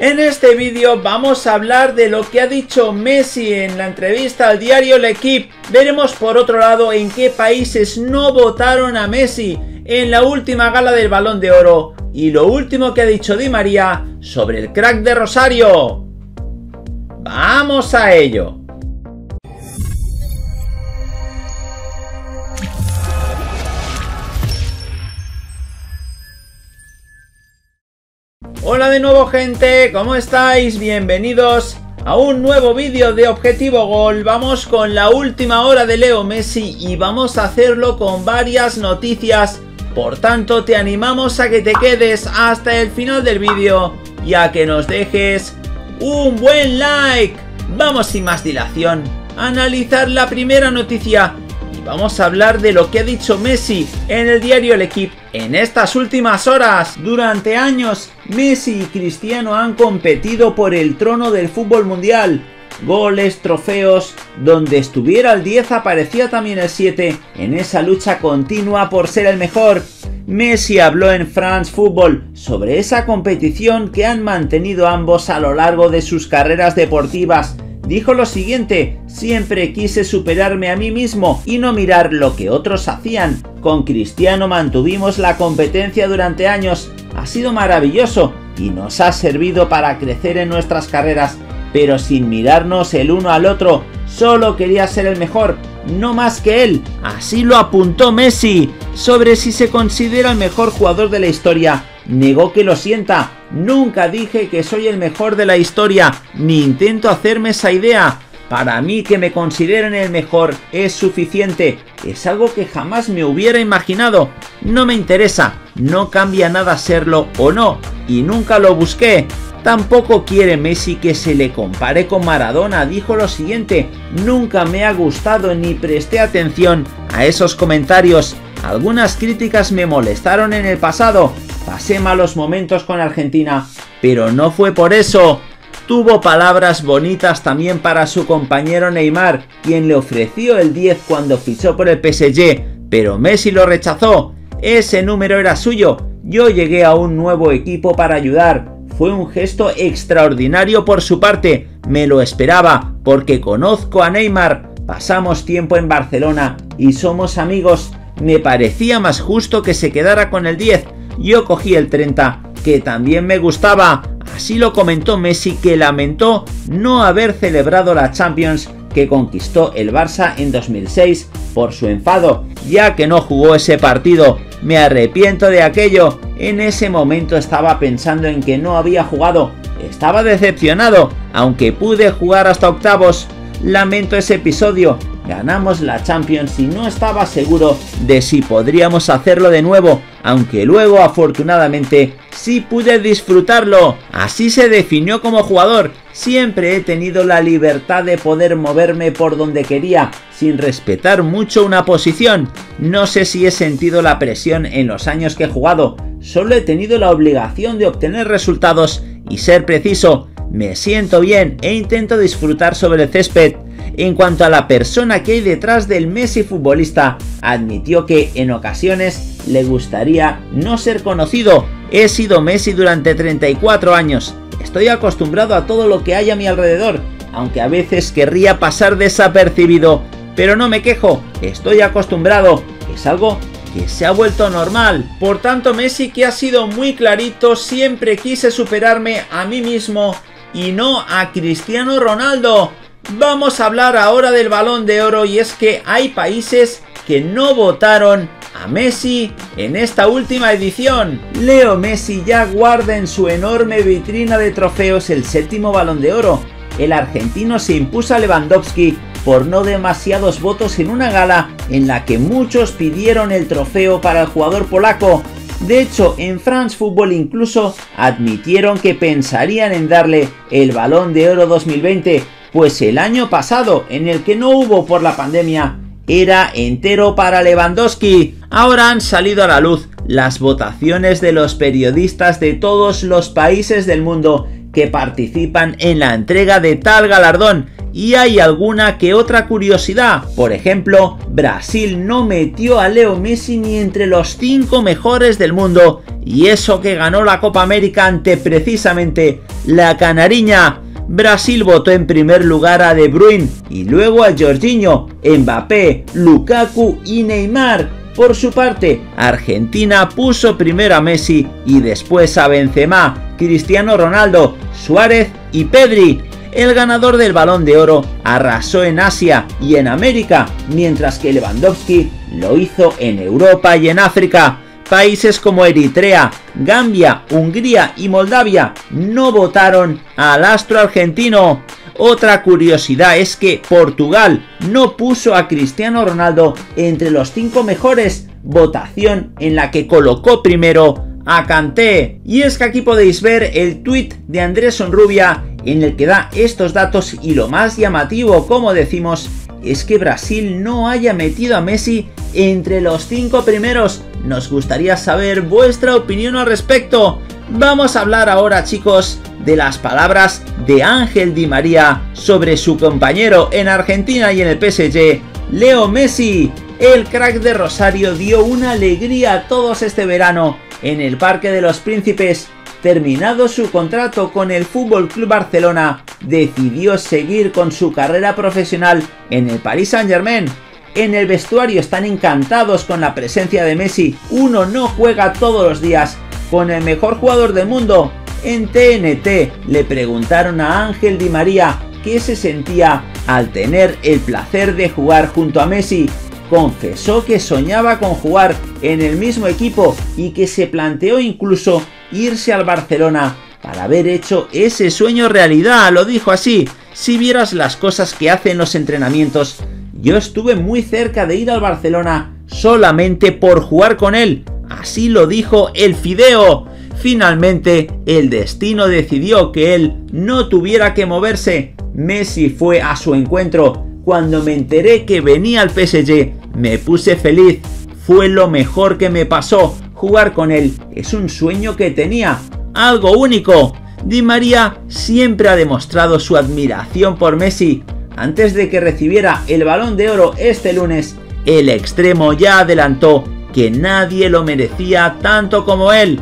En este vídeo vamos a hablar de lo que ha dicho Messi en la entrevista al diario L'Equipe. Veremos por otro lado en qué países no votaron a Messi en la última gala del Balón de Oro y lo último que ha dicho Di María sobre el crack de Rosario. ¡Vamos a ello! Hola de nuevo gente, ¿cómo estáis? Bienvenidos a un nuevo vídeo de Objetivo Gol. Vamos con la última hora de Leo Messi y vamos a hacerlo con varias noticias. Por tanto, te animamos a que te quedes hasta el final del vídeo y a que nos dejes un buen like. Vamos sin más dilación analizar la primera noticia vamos a hablar de lo que ha dicho Messi en el diario El Equipo en estas últimas horas. Durante años, Messi y Cristiano han competido por el trono del fútbol mundial. Goles, trofeos, donde estuviera el 10 aparecía también el 7 en esa lucha continua por ser el mejor. Messi habló en France Football sobre esa competición que han mantenido ambos a lo largo de sus carreras deportivas dijo lo siguiente, siempre quise superarme a mí mismo y no mirar lo que otros hacían. Con Cristiano mantuvimos la competencia durante años, ha sido maravilloso y nos ha servido para crecer en nuestras carreras, pero sin mirarnos el uno al otro, solo quería ser el mejor, no más que él. Así lo apuntó Messi sobre si se considera el mejor jugador de la historia negó que lo sienta. Nunca dije que soy el mejor de la historia, ni intento hacerme esa idea. Para mí que me consideren el mejor es suficiente. Es algo que jamás me hubiera imaginado. No me interesa. No cambia nada serlo o no. Y nunca lo busqué. Tampoco quiere Messi que se le compare con Maradona. Dijo lo siguiente. Nunca me ha gustado ni presté atención a esos comentarios. Algunas críticas me molestaron en el pasado, Pasé malos momentos con Argentina, pero no fue por eso. Tuvo palabras bonitas también para su compañero Neymar, quien le ofreció el 10 cuando fichó por el PSG, pero Messi lo rechazó. Ese número era suyo. Yo llegué a un nuevo equipo para ayudar. Fue un gesto extraordinario por su parte. Me lo esperaba, porque conozco a Neymar. Pasamos tiempo en Barcelona y somos amigos. Me parecía más justo que se quedara con el 10 yo cogí el 30, que también me gustaba. Así lo comentó Messi que lamentó no haber celebrado la Champions que conquistó el Barça en 2006 por su enfado, ya que no jugó ese partido. Me arrepiento de aquello. En ese momento estaba pensando en que no había jugado. Estaba decepcionado, aunque pude jugar hasta octavos. Lamento ese episodio, ganamos la Champions y no estaba seguro de si podríamos hacerlo de nuevo, aunque luego afortunadamente sí pude disfrutarlo. Así se definió como jugador. Siempre he tenido la libertad de poder moverme por donde quería, sin respetar mucho una posición. No sé si he sentido la presión en los años que he jugado, solo he tenido la obligación de obtener resultados y ser preciso. Me siento bien e intento disfrutar sobre el césped en cuanto a la persona que hay detrás del Messi futbolista, admitió que en ocasiones le gustaría no ser conocido. He sido Messi durante 34 años. Estoy acostumbrado a todo lo que hay a mi alrededor, aunque a veces querría pasar desapercibido. Pero no me quejo, estoy acostumbrado. Es algo que se ha vuelto normal. Por tanto, Messi que ha sido muy clarito, siempre quise superarme a mí mismo y no a Cristiano Ronaldo. Vamos a hablar ahora del balón de oro y es que hay países que no votaron a Messi en esta última edición. Leo Messi ya guarda en su enorme vitrina de trofeos el séptimo balón de oro. El argentino se impuso a Lewandowski por no demasiados votos en una gala en la que muchos pidieron el trofeo para el jugador polaco. De hecho, en France Football incluso admitieron que pensarían en darle el balón de oro 2020 pues el año pasado, en el que no hubo por la pandemia, era entero para Lewandowski. Ahora han salido a la luz las votaciones de los periodistas de todos los países del mundo que participan en la entrega de tal galardón y hay alguna que otra curiosidad. Por ejemplo, Brasil no metió a Leo Messi ni entre los 5 mejores del mundo y eso que ganó la Copa América ante precisamente la Canariña. Brasil votó en primer lugar a De Bruyne y luego a Jorginho, Mbappé, Lukaku y Neymar. Por su parte, Argentina puso primero a Messi y después a Benzema, Cristiano Ronaldo, Suárez y Pedri. El ganador del balón de oro arrasó en Asia y en América, mientras que Lewandowski lo hizo en Europa y en África. Países como Eritrea, Gambia, Hungría y Moldavia no votaron al astro argentino. Otra curiosidad es que Portugal no puso a Cristiano Ronaldo entre los cinco mejores, votación en la que colocó primero a Kanté. Y es que aquí podéis ver el tweet de Andrés Sonrubia en el que da estos datos y lo más llamativo, como decimos, es que Brasil no haya metido a Messi entre los cinco primeros. Nos gustaría saber vuestra opinión al respecto. Vamos a hablar ahora chicos de las palabras de Ángel Di María sobre su compañero en Argentina y en el PSG, Leo Messi. El crack de Rosario dio una alegría a todos este verano en el Parque de los Príncipes. Terminado su contrato con el Fútbol Club Barcelona, decidió seguir con su carrera profesional en el Paris Saint-Germain. En el vestuario están encantados con la presencia de Messi. Uno no juega todos los días con el mejor jugador del mundo. En TNT le preguntaron a Ángel Di María qué se sentía al tener el placer de jugar junto a Messi confesó que soñaba con jugar en el mismo equipo y que se planteó incluso irse al Barcelona para haber hecho ese sueño realidad, lo dijo así. Si vieras las cosas que hace en los entrenamientos, yo estuve muy cerca de ir al Barcelona solamente por jugar con él. Así lo dijo el Fideo. Finalmente, el destino decidió que él no tuviera que moverse. Messi fue a su encuentro. Cuando me enteré que venía al PSG, me puse feliz, fue lo mejor que me pasó. Jugar con él es un sueño que tenía, algo único. Di María siempre ha demostrado su admiración por Messi. Antes de que recibiera el balón de oro este lunes, el extremo ya adelantó que nadie lo merecía tanto como él.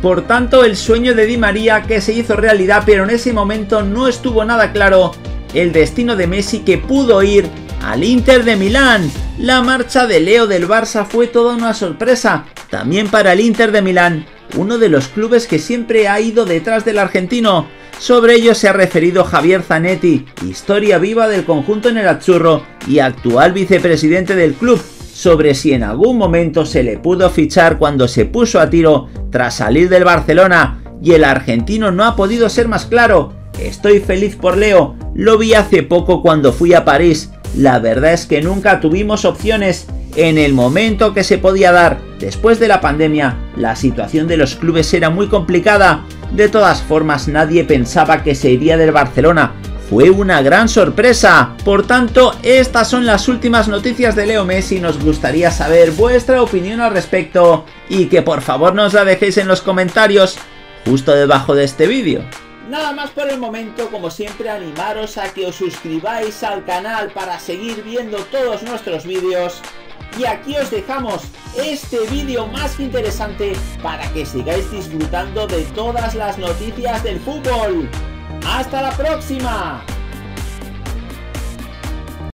Por tanto, el sueño de Di María que se hizo realidad, pero en ese momento no estuvo nada claro el destino de Messi que pudo ir al Inter de Milán. La marcha de Leo del Barça fue toda una sorpresa, también para el Inter de Milán, uno de los clubes que siempre ha ido detrás del argentino. Sobre ello se ha referido Javier Zanetti, historia viva del conjunto en el Azzurro y actual vicepresidente del club, sobre si en algún momento se le pudo fichar cuando se puso a tiro tras salir del Barcelona, y el argentino no ha podido ser más claro. Estoy feliz por Leo, lo vi hace poco cuando fui a París, la verdad es que nunca tuvimos opciones en el momento que se podía dar. Después de la pandemia, la situación de los clubes era muy complicada. De todas formas, nadie pensaba que se iría del Barcelona. Fue una gran sorpresa. Por tanto, estas son las últimas noticias de Leo Messi. Nos gustaría saber vuestra opinión al respecto y que por favor nos la dejéis en los comentarios justo debajo de este vídeo. Nada más por el momento, como siempre animaros a que os suscribáis al canal para seguir viendo todos nuestros vídeos. Y aquí os dejamos este vídeo más interesante para que sigáis disfrutando de todas las noticias del fútbol. ¡Hasta la próxima!